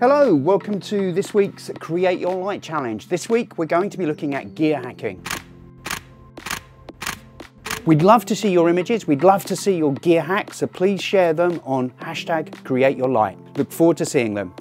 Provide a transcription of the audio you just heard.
Hello, welcome to this week's Create Your Light Challenge. This week we're going to be looking at gear hacking. We'd love to see your images, we'd love to see your gear hacks, so please share them on hashtag Create Your Light. Look forward to seeing them.